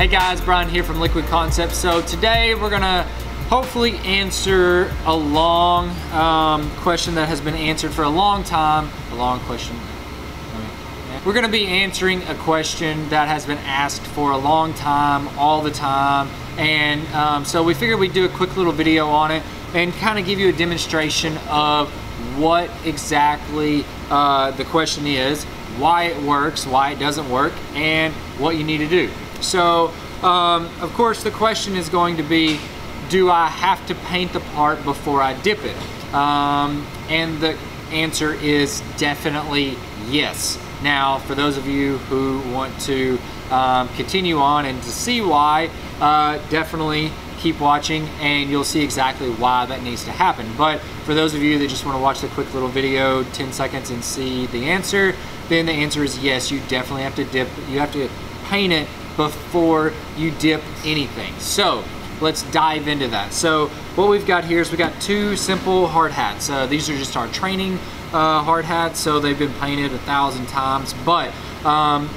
Hey guys, Bryan here from Liquid Concepts. So today we're gonna hopefully answer a long um, question that has been answered for a long time. A long question. We're gonna be answering a question that has been asked for a long time, all the time. And um, so we figured we'd do a quick little video on it and kind of give you a demonstration of what exactly uh, the question is, why it works, why it doesn't work, and what you need to do. So, um, of course, the question is going to be, do I have to paint the part before I dip it? Um, and the answer is definitely yes. Now, for those of you who want to um, continue on and to see why, uh, definitely keep watching and you'll see exactly why that needs to happen. But for those of you that just want to watch the quick little video, 10 seconds and see the answer, then the answer is yes, you definitely have to dip, you have to paint it before you dip anything. So let's dive into that. So what we've got here is we got two simple hard hats. Uh, these are just our training uh, hard hats, so they've been painted a thousand times. But um,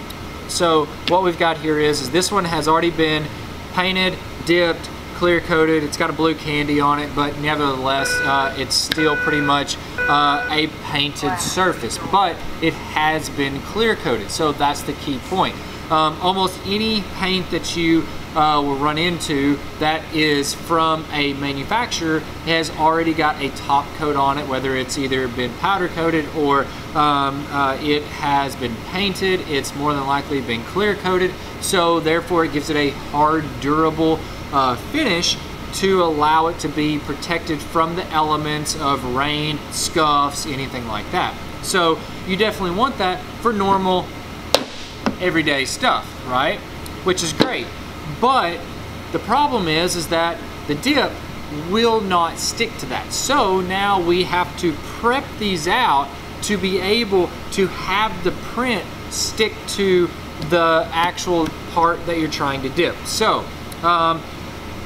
so what we've got here is, is this one has already been painted, dipped, clear coated. It's got a blue candy on it, but nevertheless, uh, it's still pretty much uh, a painted surface, but it has been clear coated. So that's the key point um, almost any paint that you uh, will run into that is from a manufacturer has already got a top coat on it, whether it's either been powder coated or um, uh, it has been painted. It's more than likely been clear coated. So therefore it gives it a hard, durable uh, finish to allow it to be protected from the elements of rain, scuffs, anything like that. So you definitely want that for normal everyday stuff, right? Which is great. But the problem is, is that the dip will not stick to that. So now we have to prep these out to be able to have the print stick to the actual part that you're trying to dip. So, um,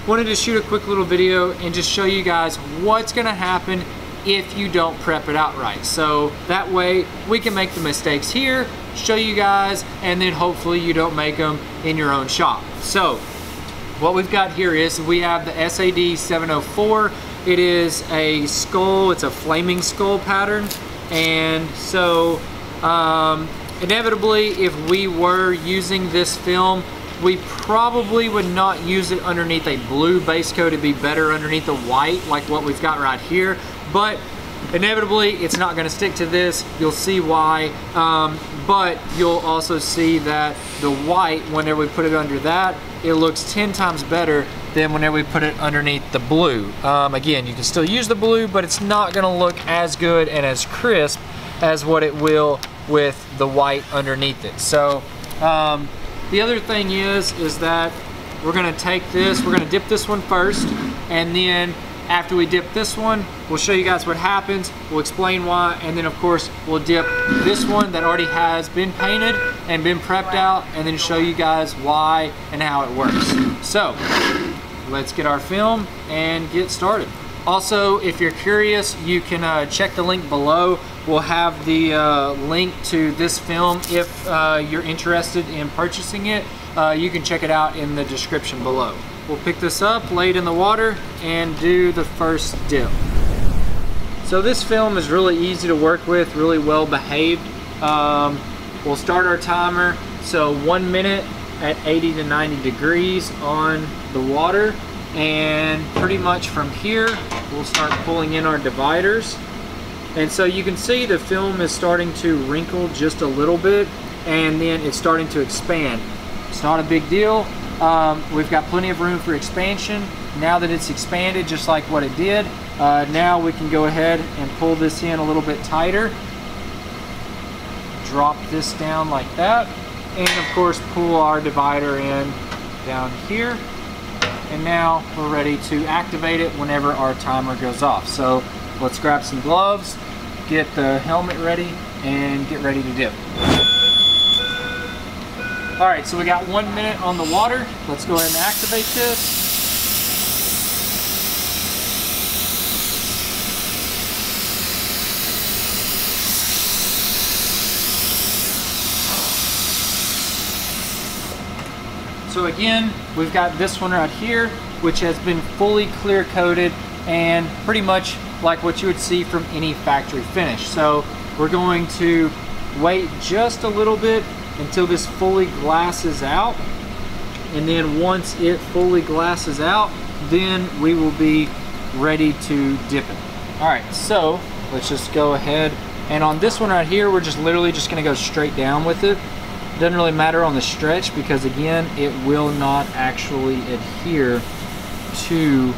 wanted to shoot a quick little video and just show you guys what's gonna happen if you don't prep it out right. So that way we can make the mistakes here, show you guys, and then hopefully you don't make them in your own shop. So what we've got here is we have the SAD 704. It is a skull, it's a flaming skull pattern. And so um, inevitably, if we were using this film, we probably would not use it underneath a blue base coat. It'd be better underneath the white, like what we've got right here but inevitably it's not going to stick to this. You'll see why. Um, but you'll also see that the white whenever we put it under that it looks 10 times better than whenever we put it underneath the blue. Um, again you can still use the blue but it's not going to look as good and as crisp as what it will with the white underneath it. So um, the other thing is is that we're going to take this we're going to dip this one first and then after we dip this one, we'll show you guys what happens, we'll explain why, and then of course we'll dip this one that already has been painted and been prepped out, and then show you guys why and how it works. So, let's get our film and get started. Also, if you're curious, you can uh, check the link below. We'll have the uh, link to this film if uh, you're interested in purchasing it. Uh, you can check it out in the description below. We'll pick this up, lay it in the water, and do the first dip. So this film is really easy to work with, really well behaved. Um, we'll start our timer. So one minute at 80 to 90 degrees on the water. And pretty much from here, we'll start pulling in our dividers. And so you can see the film is starting to wrinkle just a little bit and then it's starting to expand. It's not a big deal. Um, we've got plenty of room for expansion. Now that it's expanded just like what it did, uh, now we can go ahead and pull this in a little bit tighter. Drop this down like that. And of course pull our divider in down here. And now we're ready to activate it whenever our timer goes off. So let's grab some gloves, get the helmet ready, and get ready to dip. All right, so we got one minute on the water. Let's go ahead and activate this. So again, we've got this one right here, which has been fully clear coated and pretty much like what you would see from any factory finish. So we're going to wait just a little bit until this fully glasses out. And then once it fully glasses out, then we will be ready to dip it. All right, so let's just go ahead. And on this one right here, we're just literally just gonna go straight down with it. Doesn't really matter on the stretch because again, it will not actually adhere to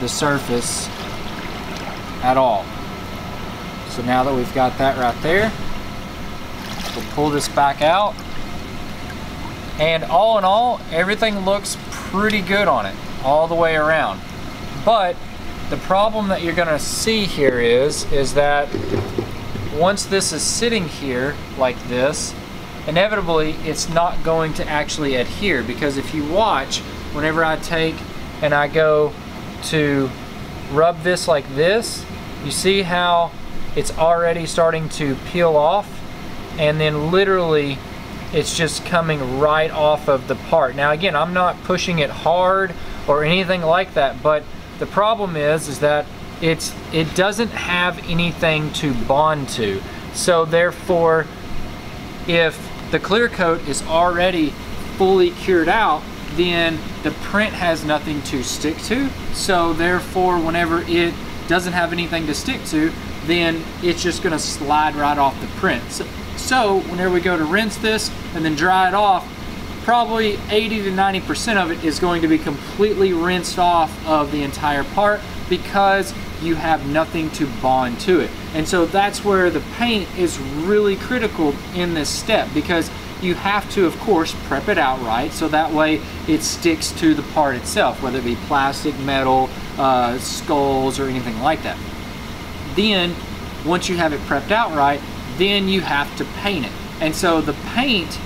the surface at all. So now that we've got that right there, we'll pull this back out. And all in all, everything looks pretty good on it, all the way around. But the problem that you're gonna see here is, is that once this is sitting here like this, inevitably it's not going to actually adhere because if you watch, whenever I take and I go to rub this like this, you see how it's already starting to peel off and then literally it's just coming right off of the part. Now again, I'm not pushing it hard or anything like that, but the problem is, is that it's it doesn't have anything to bond to. So therefore, if the clear coat is already fully cured out, then the print has nothing to stick to. So therefore, whenever it doesn't have anything to stick to, then it's just gonna slide right off the print. So, so whenever we go to rinse this and then dry it off, probably 80 to 90% of it is going to be completely rinsed off of the entire part because you have nothing to bond to it. And so that's where the paint is really critical in this step because you have to, of course, prep it out right so that way it sticks to the part itself, whether it be plastic, metal, uh, skulls, or anything like that. Then, once you have it prepped out right, then you have to paint it. And so the paint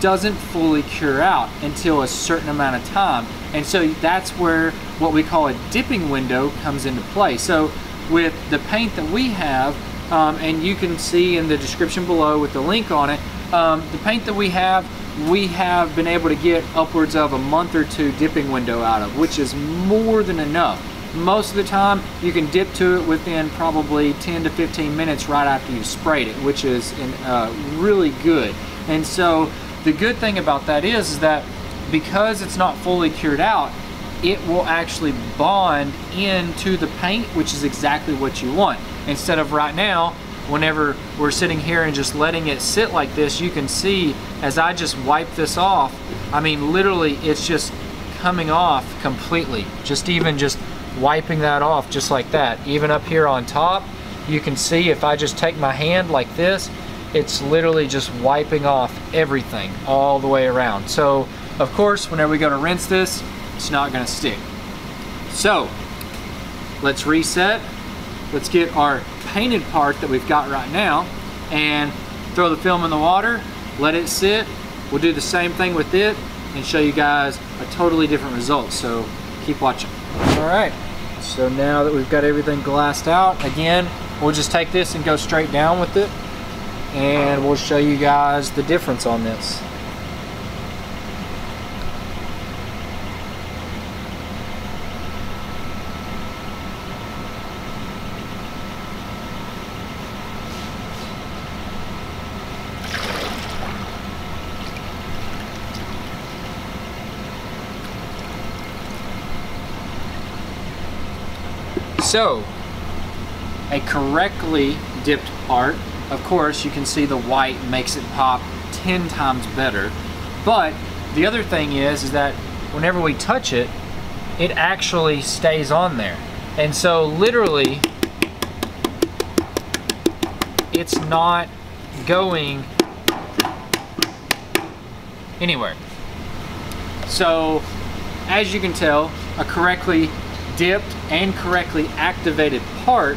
doesn't fully cure out until a certain amount of time. And so that's where what we call a dipping window comes into play. So with the paint that we have, um, and you can see in the description below with the link on it, um, the paint that we have, we have been able to get upwards of a month or two dipping window out of, which is more than enough. Most of the time, you can dip to it within probably 10 to 15 minutes right after you've sprayed it, which is in, uh, really good. And so the good thing about that is, is that because it's not fully cured out, it will actually bond into the paint, which is exactly what you want. Instead of right now, whenever we're sitting here and just letting it sit like this, you can see as I just wipe this off, I mean, literally it's just coming off completely. Just even just wiping that off just like that. Even up here on top, you can see if I just take my hand like this, it's literally just wiping off everything all the way around. So, of course, whenever we go to rinse this, it's not gonna stick. So, let's reset. Let's get our painted part that we've got right now and throw the film in the water, let it sit. We'll do the same thing with it and show you guys a totally different result. So keep watching. All right, so now that we've got everything glassed out, again, we'll just take this and go straight down with it and we'll show you guys the difference on this. So, a correctly dipped part, of course, you can see the white makes it pop 10 times better. But the other thing is, is that whenever we touch it, it actually stays on there. And so literally, it's not going anywhere. So, as you can tell, a correctly dipped and correctly activated part,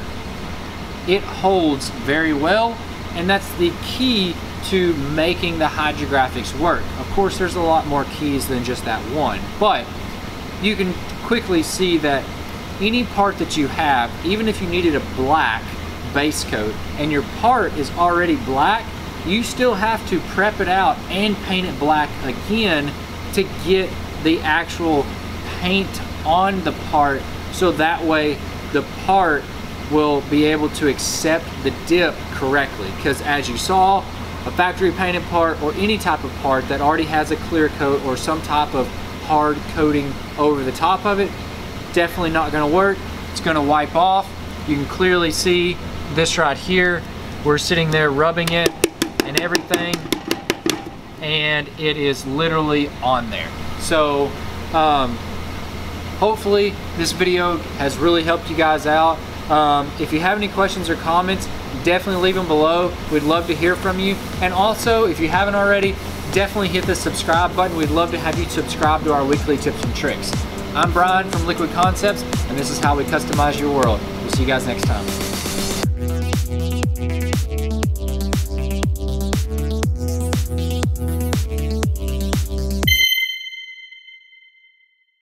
it holds very well and that's the key to making the hydrographics work. Of course there's a lot more keys than just that one, but you can quickly see that any part that you have, even if you needed a black base coat and your part is already black, you still have to prep it out and paint it black again to get the actual paint on the part so that way the part will be able to accept the dip correctly. Because as you saw a factory painted part or any type of part that already has a clear coat or some type of hard coating over the top of it definitely not going to work. It's going to wipe off. You can clearly see this right here. We're sitting there rubbing it and everything and it is literally on there. So um, hopefully this video has really helped you guys out. Um, if you have any questions or comments definitely leave them below. We'd love to hear from you. And also if you haven't already definitely hit the subscribe button. We'd love to have you subscribe to our weekly tips and tricks. I'm Bryan from Liquid Concepts and this is how we customize your world. We'll see you guys next time